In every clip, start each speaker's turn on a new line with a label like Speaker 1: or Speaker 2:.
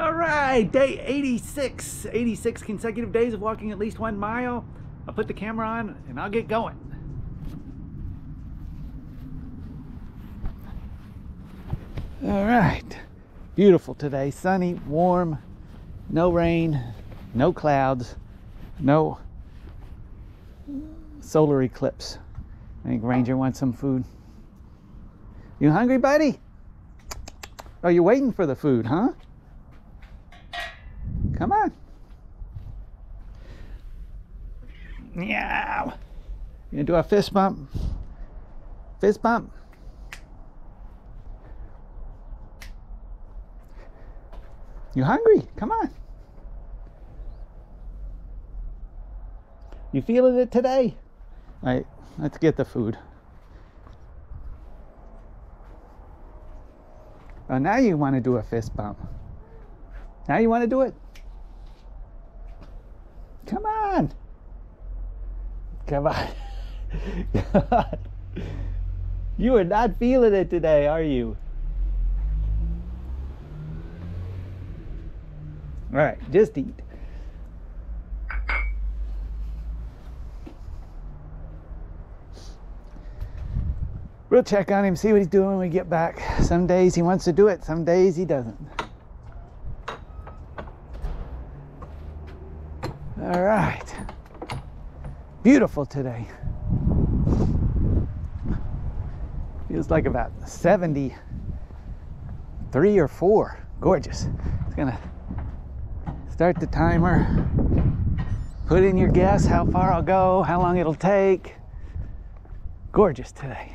Speaker 1: All right, day 86. 86 consecutive days of walking at least one mile. I'll put the camera on and I'll get going. All right, beautiful today. Sunny, warm, no rain, no clouds, no solar eclipse. I think Ranger wants some food. You hungry, buddy? Oh, you're waiting for the food, huh? Come on. Meow. You gonna do a fist bump? Fist bump. You hungry? Come on. You feeling it today? All right, let's get the food. Oh, now you want to do a fist bump. Now you want to do it? Come on. Come on. You are not feeling it today, are you? All right, just eat. We'll check on him, see what he's doing when we get back. Some days he wants to do it, some days he doesn't. All right. Beautiful today. Feels like about 73 or 4. Gorgeous. It's gonna start the timer. Put in your guess how far I'll go, how long it'll take. Gorgeous today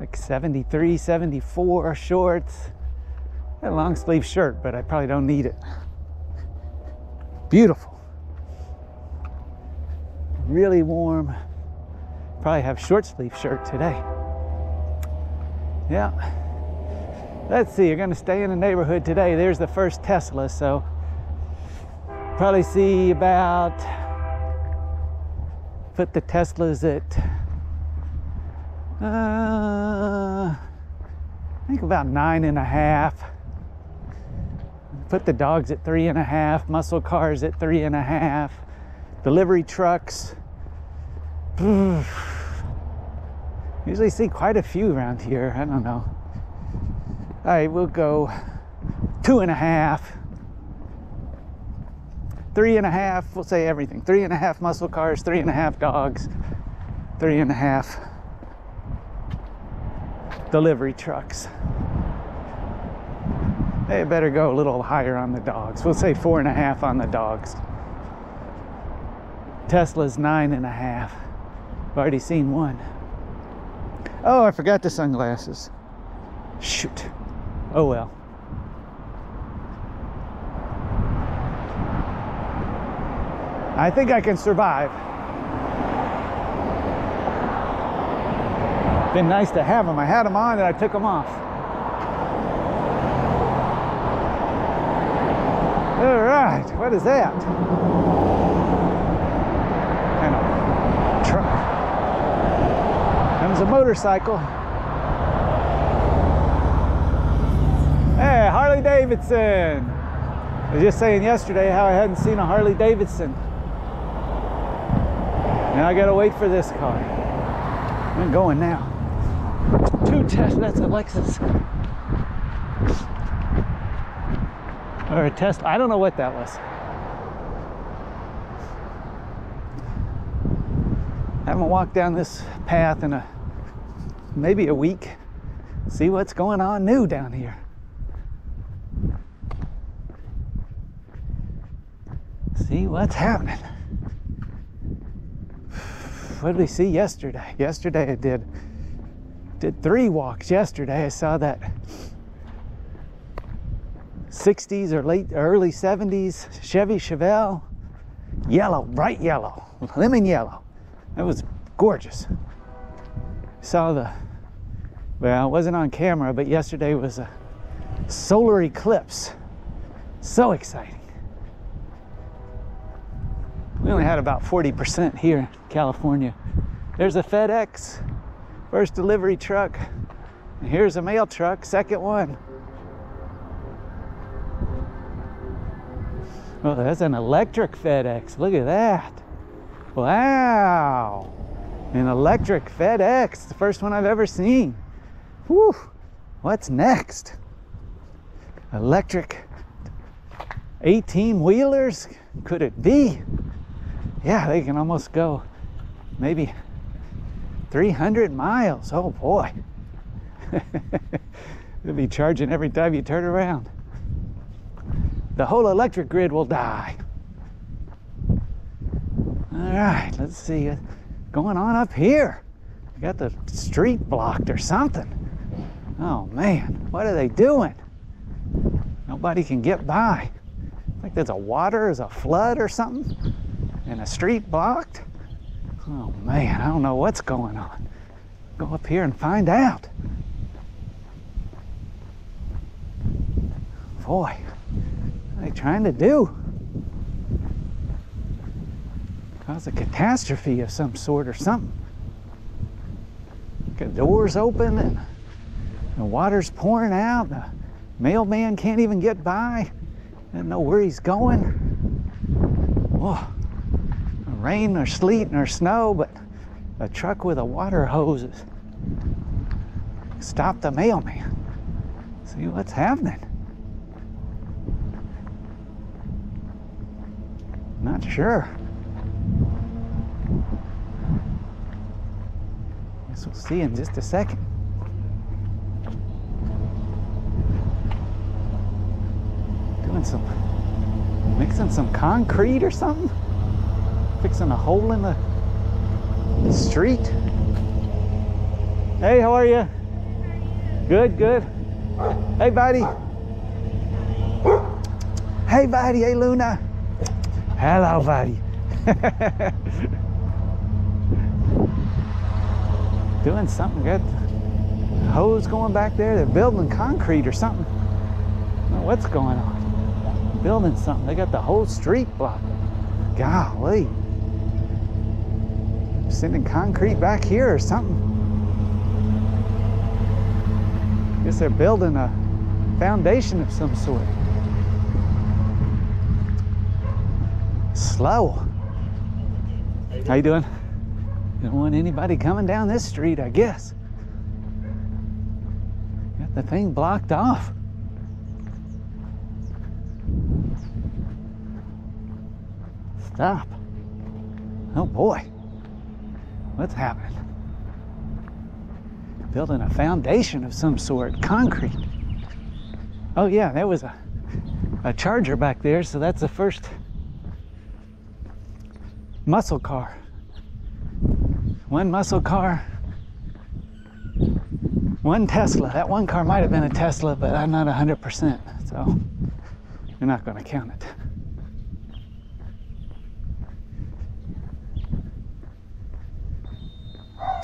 Speaker 1: like 73, 74 shorts. A long sleeve shirt, but I probably don't need it. Beautiful. Really warm. Probably have short sleeve shirt today. Yeah. Let's see, you're gonna stay in the neighborhood today. There's the first Tesla, so probably see about put the Teslas at uh, I think about nine and a half. Put the dogs at three and a half, muscle cars at three and a half, delivery trucks. Usually see quite a few around here. I don't know. All right, we'll go two and a half, three and a half. We'll say everything. Three and a half muscle cars, three and a half dogs, three and a half delivery trucks. They better go a little higher on the dogs. We'll say four and a half on the dogs. Tesla's nine and a half. I've already seen one. Oh, I forgot the sunglasses. Shoot. Oh well. I think I can survive. Been nice to have them. I had them on and I took them off. All right, what is that? And a truck. Comes a motorcycle. Hey, Harley Davidson. I was just saying yesterday how I hadn't seen a Harley Davidson. Now I gotta wait for this car. I'm going now two. That's a Lexus. Or a test. I don't know what that was. I haven't walked down this path in a maybe a week. See what's going on new down here. See what's happening. What did we see yesterday? Yesterday I did did three walks yesterday. I saw that 60s or late early 70s Chevy Chevelle, yellow, bright yellow, lemon yellow. That was gorgeous. Saw the well, it wasn't on camera, but yesterday was a solar eclipse. So exciting. We only had about 40% here in California. There's a FedEx First delivery truck. And here's a mail truck, second one. Oh, that's an electric FedEx. Look at that. Wow. An electric FedEx. The first one I've ever seen. Whew. What's next? Electric 18 wheelers? Could it be? Yeah, they can almost go maybe 300 miles. Oh boy. They'll be charging every time you turn around. The whole electric grid will die. All right, let's see what's going on up here. I got the street blocked or something. Oh man, what are they doing? Nobody can get by. I think there's a water, there's a flood or something, and a street blocked. Oh man, I don't know what's going on. Go up here and find out. Boy, they trying to do? Cause a catastrophe of some sort or something. Got doors open and the water's pouring out. The mailman can't even get by. Doesn't know where he's going. Whoa rain or sleet or snow, but a truck with a water hose stopped the mailman. See what's happening. Not sure. Guess we'll see in just a second. Doing some, mixing some concrete or something? fixing a hole in the, the street. Hey, how are you? Good, good. Hey, buddy. Hey, buddy. Hey, Luna. Hello, buddy. Doing something good. Hose going back there. They're building concrete or something. what's going on. Building something. They got the whole street blocked. Golly sending concrete back here or something. Guess they're building a foundation of some sort. Slow. How you doing? Don't want anybody coming down this street, I guess. Got the thing blocked off. Stop. Oh boy. What's happening? Building a foundation of some sort, concrete. Oh yeah, there was a, a charger back there, so that's the first muscle car. One muscle car, one Tesla. That one car might have been a Tesla, but I'm not 100%, so you're not going to count it.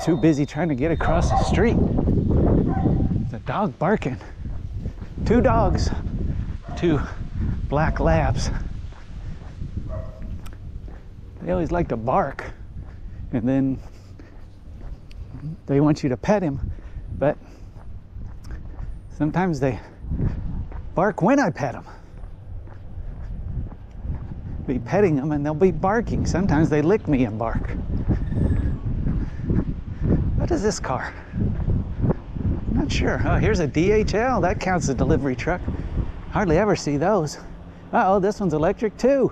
Speaker 1: too busy trying to get across the street. The dog barking. Two dogs, two black labs. They always like to bark and then they want you to pet him, but sometimes they bark when I pet them. Be petting them and they'll be barking. Sometimes they lick me and bark. What is this car? I'm Not sure. Oh, here's a DHL. That counts as a delivery truck. Hardly ever see those. Uh oh, this one's electric too.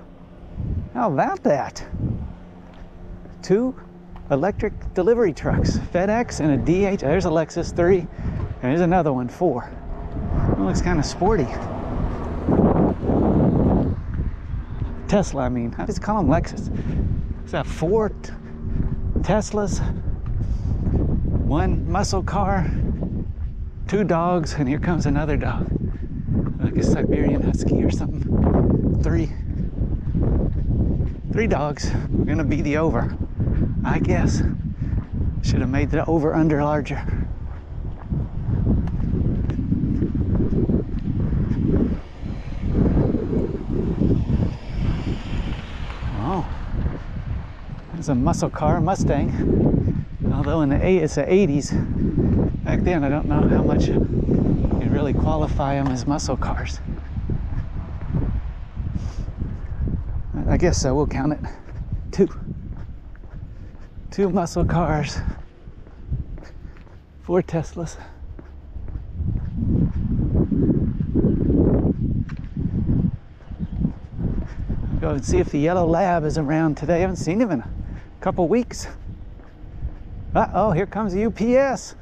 Speaker 1: How about that? Two electric delivery trucks, FedEx and a DH. There's a Lexus 3. And there's another one, 4. It looks kind of sporty. Tesla, I mean. How does it call them Lexus? Is that four Teslas? one muscle car, two dogs, and here comes another dog. Like a Siberian Husky or something. Three. Three dogs. We're gonna be the over. I guess. Should have made the over under larger. Oh. There's a muscle car, Mustang although in the it's the 80s back then I don't know how much you really qualify them as muscle cars I guess so. We'll count it. Two. Two muscle cars. Four Teslas. Go and see if the yellow lab is around today. I haven't seen him in a couple weeks. Uh oh, here comes the UPS.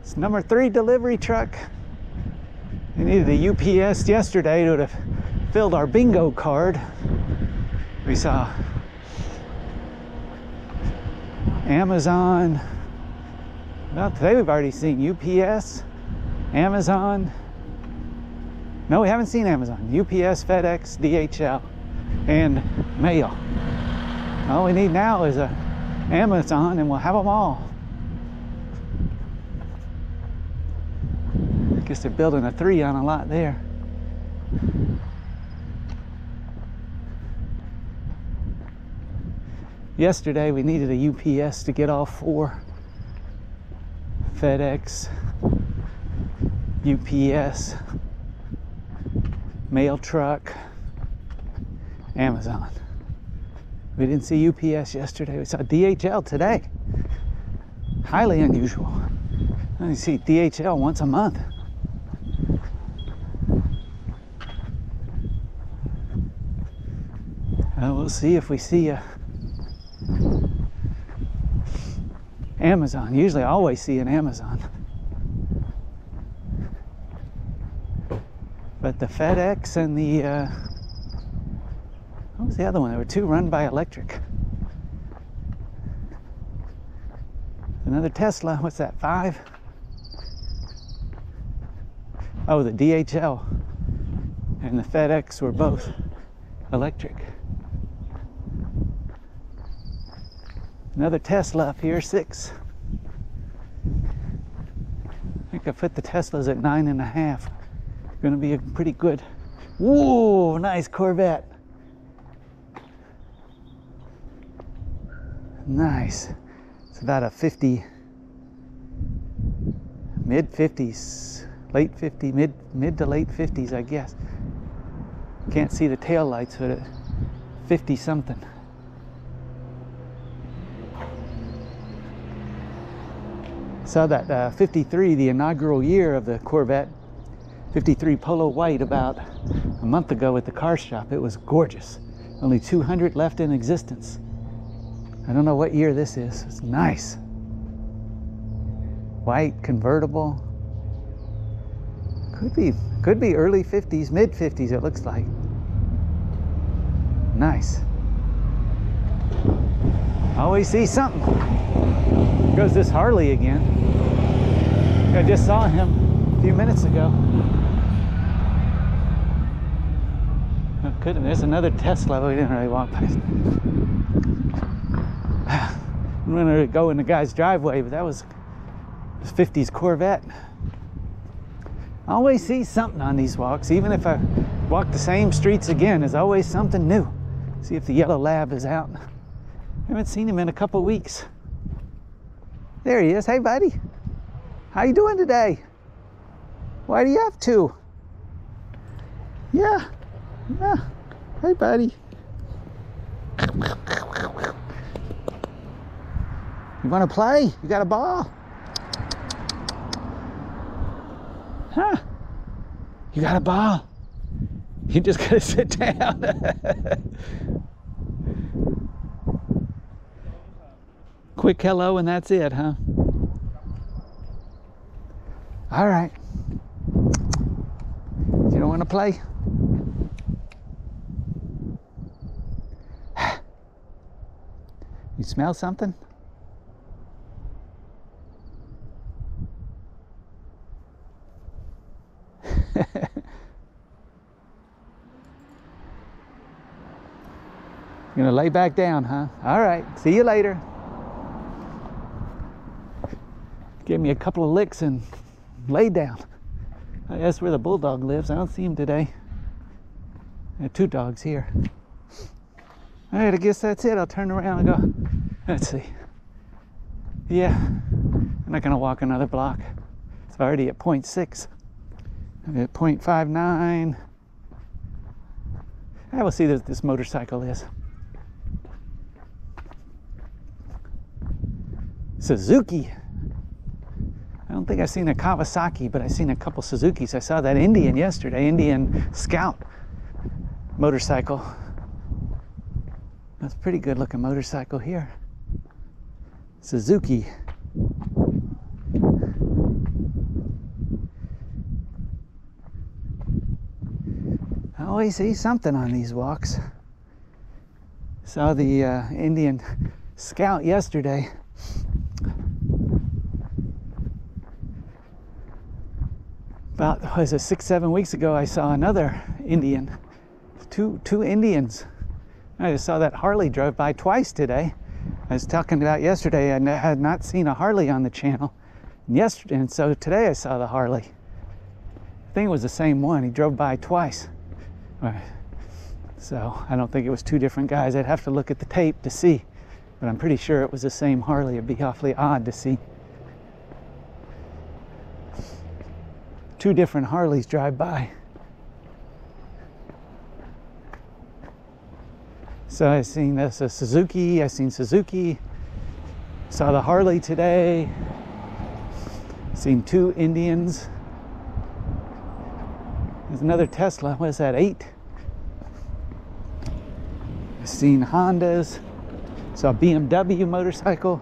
Speaker 1: It's number three delivery truck. We needed a UPS yesterday to have filled our bingo card. We saw Amazon. Well, today we've already seen UPS, Amazon. No, we haven't seen Amazon. UPS, FedEx, DHL, and mail. All we need now is a Amazon and we'll have them all. I guess they're building a three on a lot there. Yesterday we needed a UPS to get all four. FedEx, UPS, mail truck, Amazon. We didn't see UPS yesterday. We saw DHL today. Highly unusual. I see DHL once a month. Uh, we'll see if we see a Amazon. Usually, I always see an Amazon. But the FedEx and the uh, what was the other one? There were two run by electric. Another Tesla. What's that? Five. Oh, the DHL and the FedEx were both electric. Another Tesla up here, six. I think I put the Teslas at nine and a half. Gonna be a pretty good. Whoa, nice Corvette. Nice. It's about a 50, mid 50s, late 50, mid mid to late 50s, I guess. Can't see the tail lights, but at 50 something. Saw that uh, 53, the inaugural year of the Corvette 53 Polo White about a month ago at the car shop. It was gorgeous. Only 200 left in existence. I don't know what year this is. It's nice. White convertible. Could be could be early 50s, mid 50s it looks like. Nice. Always see something. Goes this Harley again. I just saw him a few minutes ago. Oh, goodness, there's another Tesla. We didn't really walk past. I'm gonna go in the guy's driveway, but that was a 50s Corvette. I always see something on these walks, even if I walk the same streets again. There's always something new. See if the yellow lab is out. I haven't seen him in a couple weeks. There he is. Hey, buddy. How you doing today? Why do you have to? Yeah. Yeah. Hey, buddy. You want to play? You got a ball? Huh? You got a ball? You just gotta sit down. Quick hello and that's it, huh? All right. You don't want to play? You smell something? You're gonna lay back down, huh? All right. See you later. Give me a couple of licks and lay down. That's where the bulldog lives. I don't see him today. I have two dogs here. All right, I guess that's it. I'll turn around and go. Let's see. Yeah, I'm not gonna walk another block. It's already at 0.6. I'm at 0.59. I will see what this motorcycle is. Suzuki. I don't think I've seen a Kawasaki, but I've seen a couple Suzukis. I saw that Indian yesterday, Indian Scout motorcycle. That's a pretty good looking motorcycle here. Suzuki. I always see something on these walks. Saw the uh, Indian Scout yesterday. About was it six, seven weeks ago? I saw another Indian, two two Indians. I just saw that Harley drove by twice today. I was talking about yesterday. I had not seen a Harley on the channel. And yesterday, and so today I saw the Harley. I think it was the same one. He drove by twice. So I don't think it was two different guys. I'd have to look at the tape to see, but I'm pretty sure it was the same Harley. It'd be awfully odd to see two different Harleys drive by. So I've seen this a Suzuki. I've seen Suzuki. Saw the Harley today. Seen two Indians. There's another Tesla. What is that? Eight. I've seen Hondas. Saw a BMW motorcycle,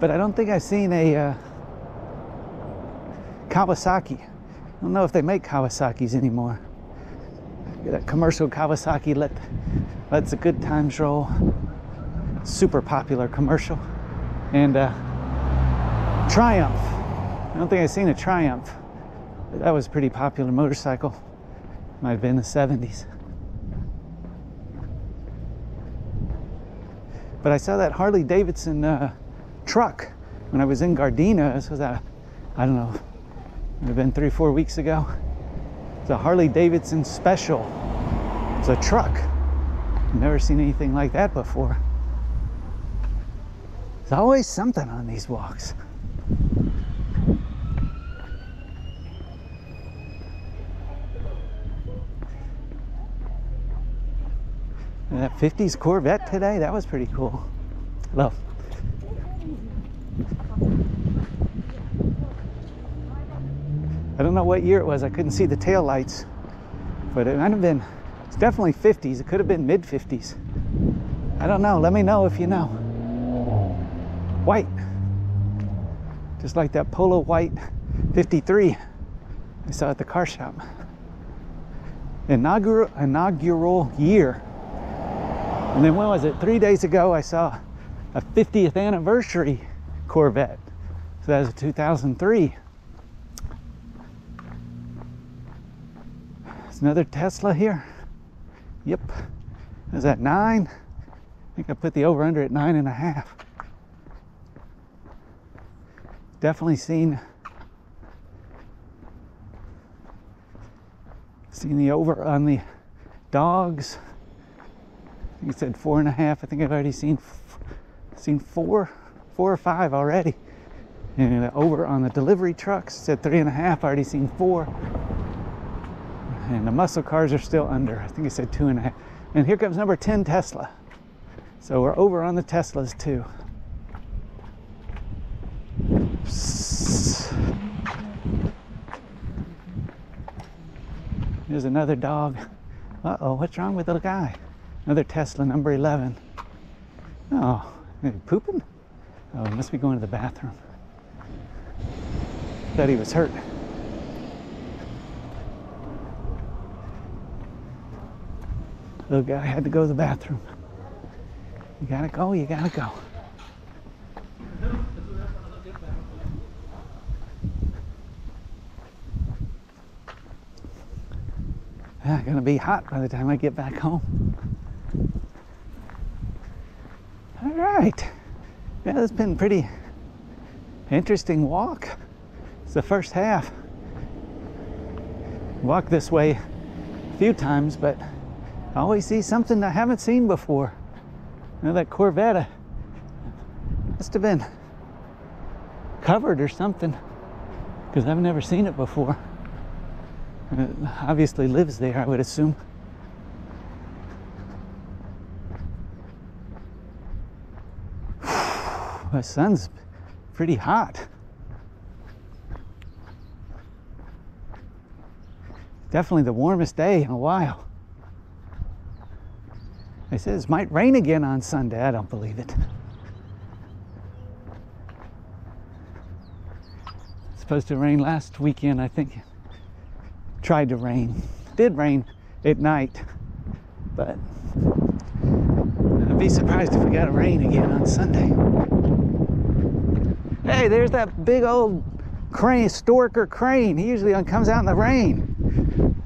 Speaker 1: but I don't think I've seen a uh, Kawasaki. I don't know if they make Kawasaki's anymore. That commercial Kawasaki let lets the good times roll. Super popular commercial, and uh, Triumph. I don't think I've seen a Triumph. But that was a pretty popular motorcycle. Might have been the 70s. But I saw that Harley Davidson uh, truck when I was in Gardena. This was I don't know, it have been three, four weeks ago. It's a Harley Davidson special. It's a truck. Never seen anything like that before. There's always something on these walks. And that 50s Corvette today, that was pretty cool. Hello. I don't know what year it was. I couldn't see the tail lights, but it might have been. It's definitely 50s. It could have been mid 50s. I don't know. Let me know if you know. White, just like that Polo White 53 I saw at the car shop. Inaugural inaugural year. And then when was it? Three days ago, I saw a 50th anniversary Corvette. So that was a 2003. Another Tesla here. Yep. Is that nine? I think I put the over under at nine and a half. Definitely seen seen the over on the dogs. I think it said four and a half. I think I've already seen seen four, four or five already. And over on the delivery trucks said three and a half. Already seen four and the muscle cars are still under. I think he said two and a half. And here comes number 10 Tesla. So we're over on the Teslas too. There's another dog. Uh oh, what's wrong with the guy? Another Tesla, number 11. Oh, pooping? Oh, he must be going to the bathroom. Thought he was hurt. Little guy had to go to the bathroom. You gotta go, you gotta go. Yeah, gonna be hot by the time I get back home. All right. Yeah, it's been pretty interesting walk. It's the first half. Walked this way a few times, but I always see something I haven't seen before. You know, that Corvette must have been covered or something because I've never seen it before. It obviously lives there, I would assume. My sun's pretty hot. Definitely the warmest day in a while. They says it might rain again on Sunday. I don't believe it. It's supposed to rain last weekend, I think. Tried to rain. Did rain at night, but I'd be surprised if we got rain again on Sunday. Hey, there's that big old crane, stork or crane. He usually comes out in the rain.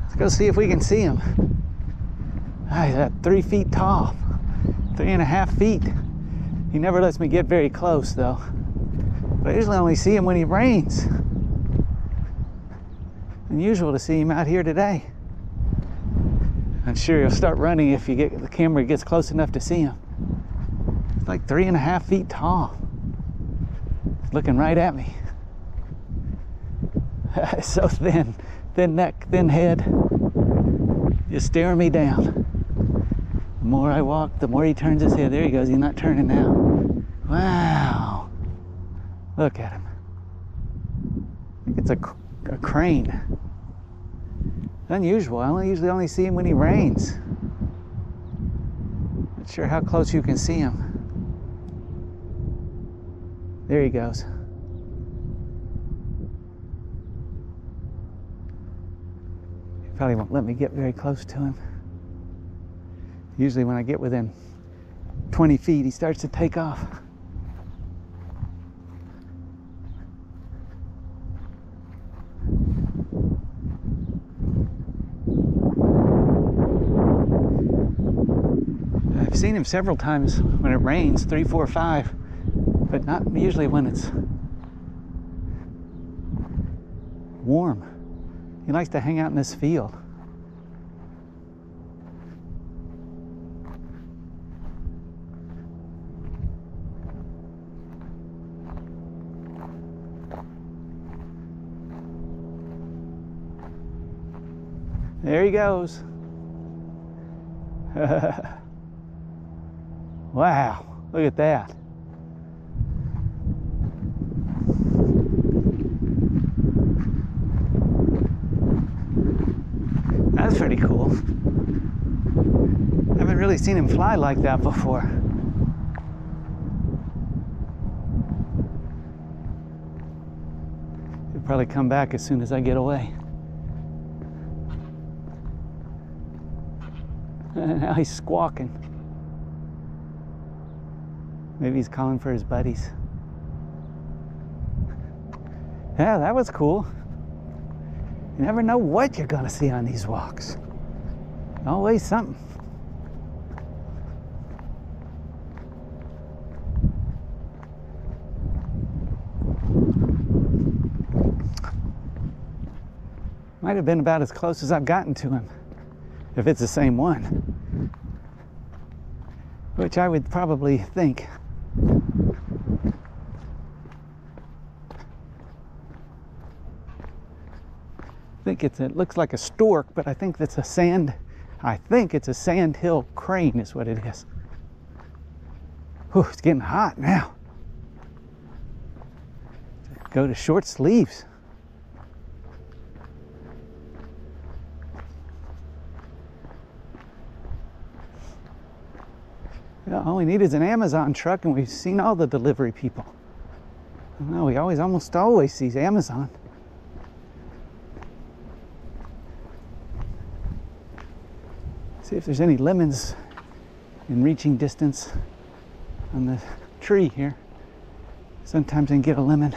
Speaker 1: Let's go see if we can see him. Three feet tall, three and a half feet. He never lets me get very close though. But I usually only see him when he rains. Unusual to see him out here today. I'm sure he'll start running if you get the camera gets close enough to see him. It's like three and a half feet tall. Looking right at me. so thin, thin neck, thin head, just staring me down. More I walk, the more he turns his head. There he goes. He's not turning now. Wow. Look at him. I think it's a, a crane. Unusual. I only usually only see him when he rains. Not sure how close you can see him. There he goes. He probably won't let me get very close to him. Usually, when I get within 20 feet, he starts to take off. I've seen him several times when it rains, three, four, five, but not usually when it's warm. He likes to hang out in this field. There he goes. wow, look at that. That's pretty cool. I haven't really seen him fly like that before. He'll probably come back as soon as I get away. Now he's squawking. Maybe he's calling for his buddies. Yeah, that was cool. You never know what you're to see on these walks. Always something. Might have been about as close as I've gotten to him, if it's the same one. Which I would probably think I think it's it looks like a stork, but I think that's a sand. I think it's a sandhill crane, is what it is. Whew, it's getting hot now. Go to short sleeves. All we need is an Amazon truck, and we've seen all the delivery people. No, we always, almost always see Amazon. See if there's any lemons in reaching distance on the tree here. Sometimes I can get a lemon.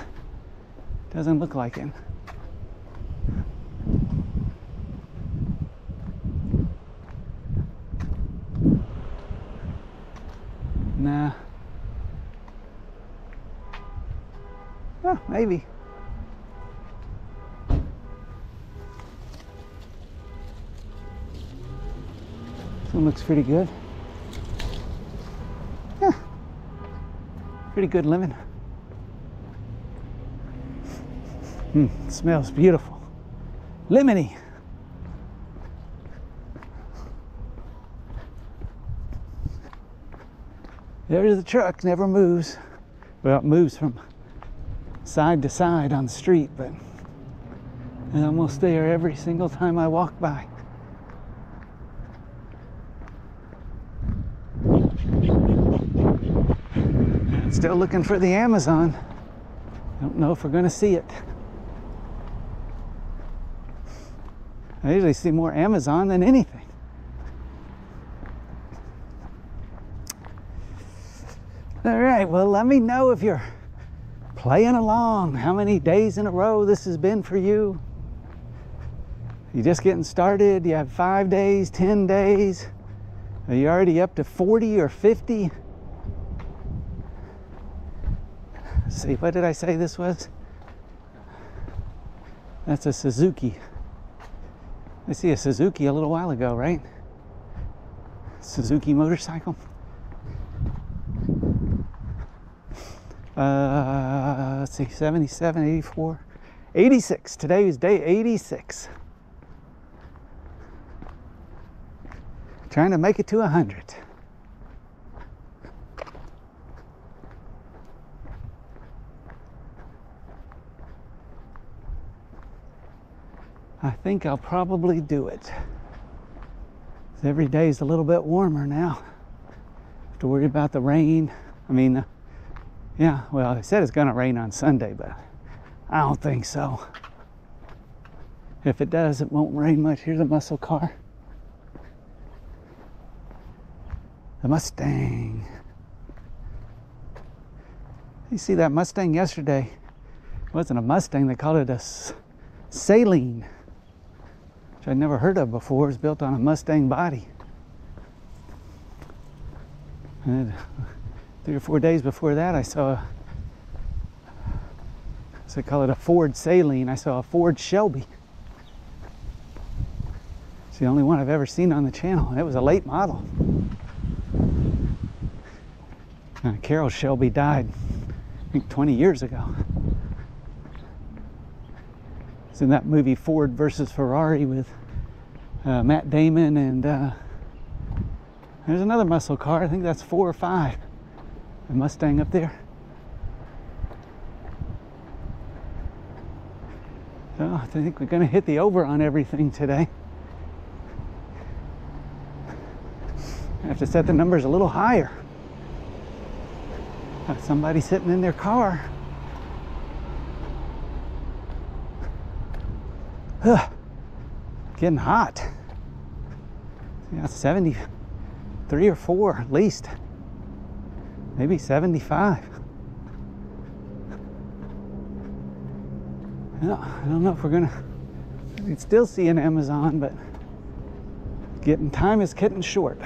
Speaker 1: Doesn't look like it. Nah. Maybe. one looks pretty good. Yeah. Pretty good lemon. Hmm, smells beautiful. Lemony. There's the truck, never moves. Well, it moves from side to side on the street, but it's almost there every single time I walk by. Still looking for the Amazon. Don't know if we're to see it. I usually see more Amazon than anything. All right, well, let me know if you're playing along, how many days in a row this has been for you. You just getting started? You have five days, 10 days? Are you already up to 40 or 50? Let's see, what did I say this was? That's a Suzuki. I see a Suzuki a little while ago, right? Suzuki motorcycle. Uh, let's see, 77, 84, 86. Today is day 86. Trying to make it to 100. I think I'll probably do it. Every day is a little bit warmer now. Have to worry about the rain. I mean, yeah, well, they said it's going to rain on Sunday, but I don't think so. If it does, it won't rain much. Here's a muscle car. The Mustang. You see that Mustang yesterday? It wasn't a Mustang, they called it a Saleen which I'd never heard of before. It's built on a Mustang body. And three or four days before that, I saw, so I call it a Ford Saleen, I saw a Ford Shelby. It's the only one I've ever seen on the channel. It was a late model. Uh, Carroll Shelby died, I think, 20 years ago. It's in that movie Ford versus Ferrari with uh, Matt Damon and uh, there's another muscle car. I think that's four or five. Mustang up there. So I think we're going to hit the over on everything today. I have to set the numbers a little higher. Got somebody sitting in their car. Ugh, getting hot. Yeah, 73 or 4 at least. Maybe 75. Yeah, I don't know if we're gonna I can still see an Amazon, but getting time is getting short.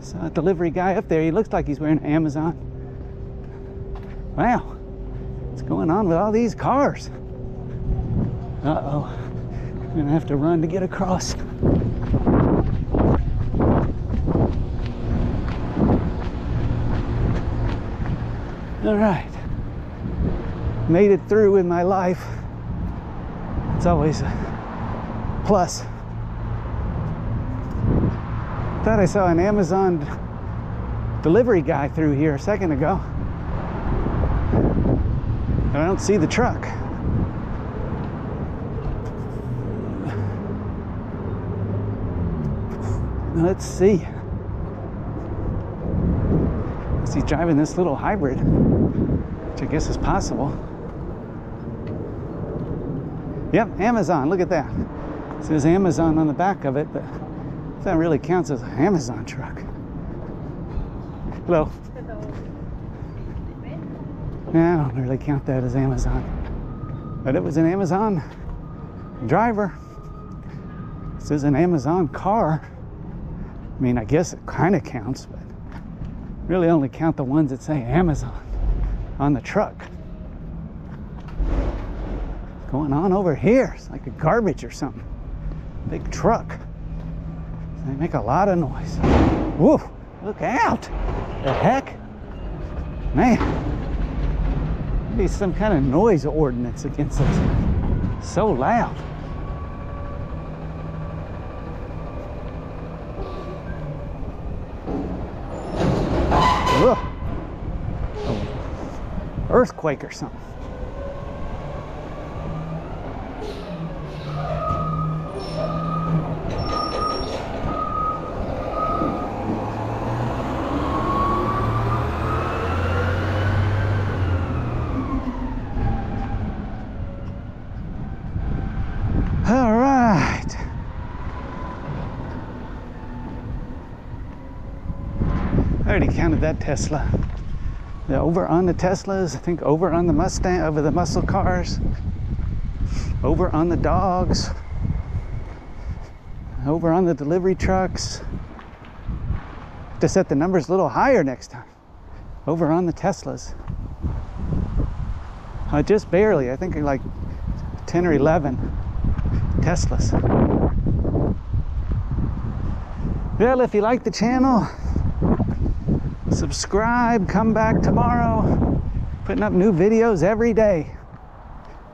Speaker 1: So a delivery guy up there, he looks like he's wearing Amazon. Wow what's going on with all these cars? Uh-oh. I'm gonna have to run to get across. All right. Made it through in my life. It's always a plus. Thought I saw an Amazon delivery guy through here a second ago. And I don't see the truck. Let's see. Is he driving this little hybrid, which I guess is possible. Yep, Amazon, look at that. It says Amazon on the back of it, but that really counts as an Amazon truck. Hello. Yeah, I don't really count that as Amazon. But it was an Amazon driver. This is an Amazon car. I mean, I guess it kind of counts, but really only count the ones that say Amazon on the truck. What's going on over here? It's like a garbage or something. Big truck. They make a lot of noise. Whoa, look out. The heck? Man be some kind of noise ordinance against us. So loud. Ugh, earthquake or something. All right. I already counted that Tesla. The over on the Teslas, I think over on the Mustang, over the muscle cars, over on the dogs, over on the delivery trucks. To set the numbers a little higher next time. Over on the Teslas. Uh, just barely, I think like 10 or 11 Teslas. Well, if you like the channel, subscribe, come back tomorrow. Putting up new videos every day.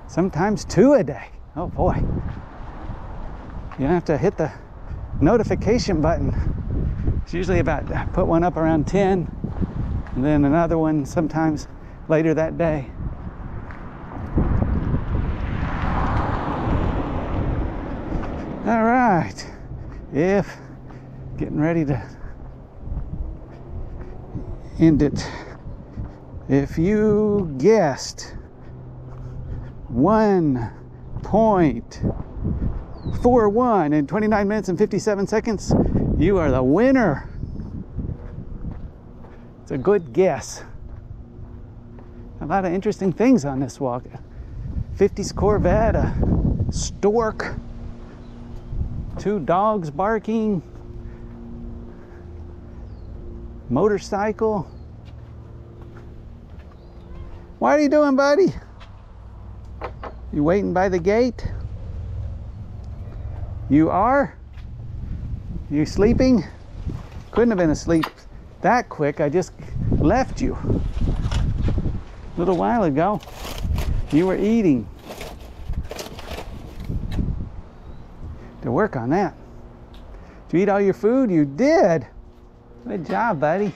Speaker 1: Sometimes two a day. Oh boy. You have to hit the notification button. It's usually about, I put one up around 10, and then another one sometimes later that day. All right. If getting ready to end it. If you guessed 1.41 in 29 minutes and 57 seconds, you are the winner. It's a good guess. A lot of interesting things on this walk. 50s Corvette, a stork, two dogs barking, motorcycle. What are you doing, buddy? You waiting by the gate? You are? You sleeping? Couldn't have been asleep that quick. I just left you a little while ago. You were eating. To work on that. Did you eat all your food? You did. Good job, buddy.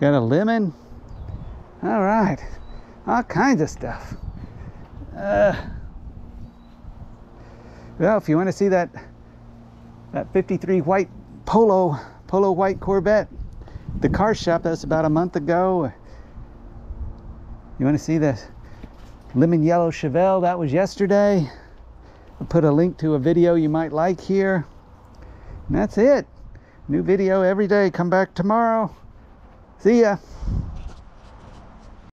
Speaker 1: Got a lemon. All right. All kinds of stuff. Uh, well, if you want to see that that 53 white Polo Polo white Corvette, the car shop that's about a month ago. You want to see the lemon yellow Chevelle? That was yesterday. I'll put a link to a video you might like here. And that's it. New video every day. Come back tomorrow. See ya.